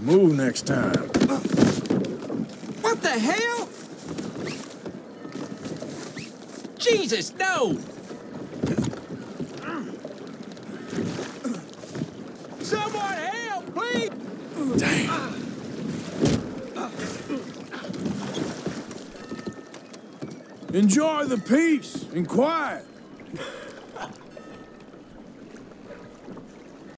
Move next time. What the hell? Jesus, no! Someone help, please! Damn. Enjoy the peace and quiet.